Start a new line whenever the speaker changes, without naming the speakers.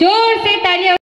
ज़ोर से तालियाँ